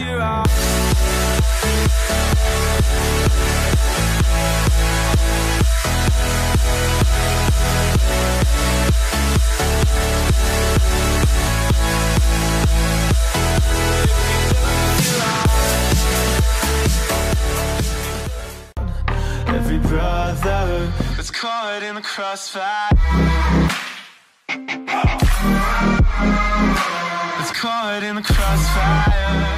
Every brother that's caught in the crossfire. That's caught in the crossfire.